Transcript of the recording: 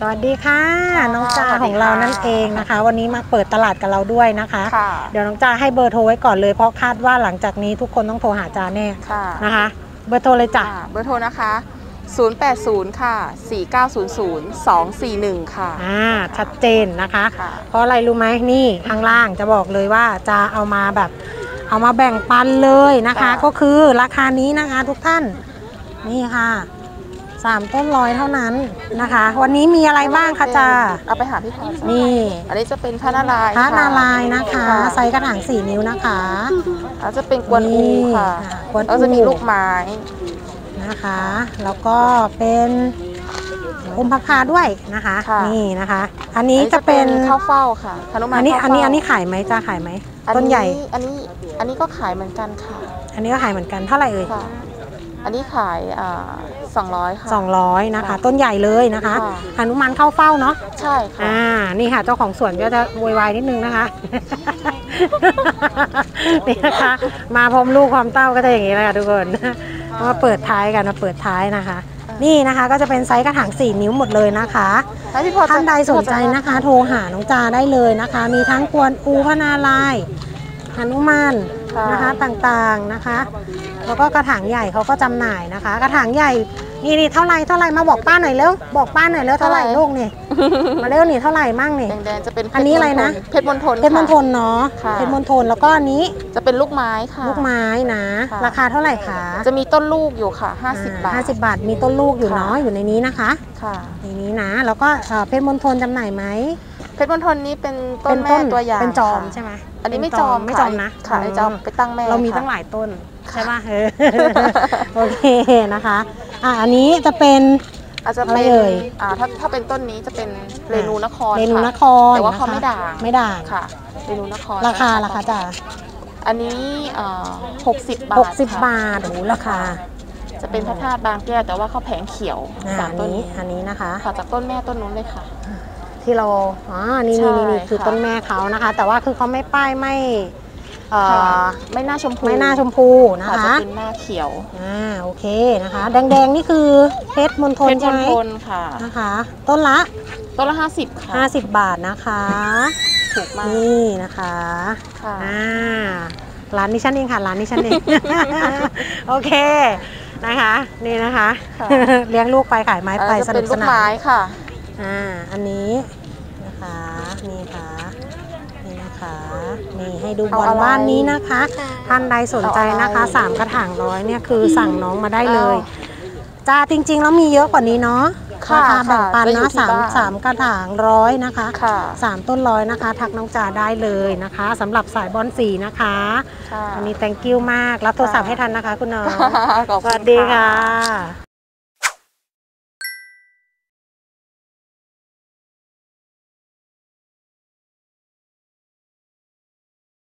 สวัสดีค่ะค่ะน้องจาสวัสดีของเรานั่นค่ะเองนะคะ วันนี้มาเปิดตลาดกับเราด้วยนะคะค่ะเดี๋ยวน้องจาให้เบอร์โทรไว้ก่อนเลยเพราะคาดว่าหลังจากนี้ทุกคนต้องโทรหาจาแน่ค่ะนะคะ เบอร์โทรเลยจ้ะอ่าเบอร์โทรนะคะ 080 ค่ะ 4900 241 ค่ะอ่าชัดเจนนะคะค่ะเพราะอะไรรู้ไหมนี่ข้างล่างจะบอกเลยว่าจะเอามาแบบเอามาแบ่งปันเลยนะคะค่ะก็คือราคานี้นะคะทุกท่านนี่ค่ะ สามต้นร้อยเท่านั้นนะคะ วันนี้มีอะไรบ้างคะจาเอาไปหาพี่พรจ้ะนี่ อันนี้จะเป็นพระนารายณ์พระค่นารายณ์นะคะไซส์กระถางสี่นิ้วนะคะแล้วจะเป็นกวนอูค่ะนี่ค่ะกวนอูแล้วจะมีลูกไม้นะคะ แล้วก็เป็นอุมพคาด้วยนะคะค่ะนี่นะคะ อันนี้จะเป็นข้าวเฝ้าค่ะหนุมานอันนี้ข้าวอันนี้เฝ้าอันนี้ขายไหมจะขายไหมอัต้นใหญ่ อันนี้อันนี้ก็ขายเหมือนกันค่ะ อันนี้ก็ขายเหมือนกันเท่าไหร่เอ่ยค่ะ อันนี้ขายอ่า200ค่ะ200นะคะ ต้นใหญ่เลยนะคะค่ะหนุมานเข้าเฝ้าเนาะใช่ค่ะอ่านี่ค่ะเจ้าของสวนก็จะโวยวายนิดนึงนะคะนี่นะคะ มาพร้อมลูกความเต้าก็จะอย่างนี้แหละค่ะทุกคนมาเปิดท้ายกันมาเปิดท้ายนะคะ นี่นะคะก็จะเป็นไซส์กระถาง4 นิ้วหมดเลยนะคะให้พี่พรท่านใดสนใจนะคะ โทรหาน้องจาได้เลยนะคะ มีทั้งกวนอูพนาลาย หนุมานนะคะต่างๆนะคะ แล้วก็กระถางใหญ่เขาก็จำหน่ายนะคะ กระถางใหญ่นี่นี่เท่าไหรเท่าไหรมาบอกป้าหน่อยเร็วบอกป้าหน่อยเร็วเท่าไหร่ลูกนี่มาเร็วนี่เท่าไหร่มั่งนี่แดงๆจะเป็นอันนี้อะไรนะเพชรมณฑลเพชรมณฑลเนาะค่ะเพชรมณฑลแล้วก็อันนี้จะเป็นลูกไม้ค่ะลูกไม้นะค่ะราคาเท่าไหร่คะจะมีต้นลูกอยู่ค่ะ 50 บาทห้าสิบบาทมีต้นลูกอยู่ค่ะเนาะอยู่ในนี้นะคะค่ะในนี้นะแล้วก็เอ่อเพชรมณฑลจำหน่ายไหม เพชรมณฑลนี้เป็นต้เป็นนแม่ตัวอย่างเป็นจอมค่ะใช่ไหมอันนี้ไม่เป็จอมไม่จอมนะค่ะไม่จอมไปตั้งแม่เรามีค่ะตั้งหลายต้นใช่ป่ะเออโอเคนะคะอะอันนี้จะเป็นอาจจะอะไรเป็นเอ่ยอ่าถ้าถ้าเป็นต้นนี้จะเป็นเรนูนครเรนูนคค่ะรแต่ว่าเขานะคะไม่ด่างไม่ด่างค่ะเรนูนครราคาราคาจ้ะอันนี้อ่า60บาทหกสิบค่ะบาทโอ้โหราคาจะเป็นพระธาตุบางแก้วแต่ว่าเขาแผงเขียวอ่าสามอันต้นนี้นี้อันนี้นะคะค่ะจากต้นแม่ต้นนู้นเลยค่ะ ที่เราอ๋อนี่ใช่นี่นี่คือค่ะต้นแม่เขานะคะ แต่ว่าคือเขาไม่ป้ายไม่เอ่ค่ะอไม่น่าชมพูไม่หน้าชมพูนะค่ะจะคะเป็นหน้าเขียวอ่าโอเคนะคะ แดงๆนี่คือเพชรมณฑเพลชรใช่มไหณมฑลค่ะนะคะ ต้นละต้นละ50ค่ะ50บาทนะคะถูกมากนี่นะคะค่ะอ่าร้านนี้ฉันเองค่ะร้านนี้ฉันเองโอเคนะคะ นี่นะคะค่ะเลี้ยงลูกไปขายไม้อันไปนั้นสจะนุเป็นกลูสกนาไม้นค่ะ อ่า อันนี้นะคะนี่ค่ะนี่นะคะนี่ให้ดูบเอาอลอะไรบ้านนี้นะคะ ท่านใดสนใจนะคะเอาอะไรสามกระถางร้อยเนี่ยคือสั่งน้องมาได้เลยเอาจ้าจริงๆแล้วมีเยอะกว่านี้เนาะค่ะราคาแบ่งปันค่ะจะอยู่นะที่สามบ้านสามกระถางร้อยนะคะค่ะสามต้นร้อยนะคะ ทักน้องจาได้เลยนะคะสำหรับสายบอลสีนะคะค่ะวันนี้ thank you มาก รับโทรศัพท์ให้ทันนะคะคุณน้องขอบสคุณวัสดีค่ะค่ะ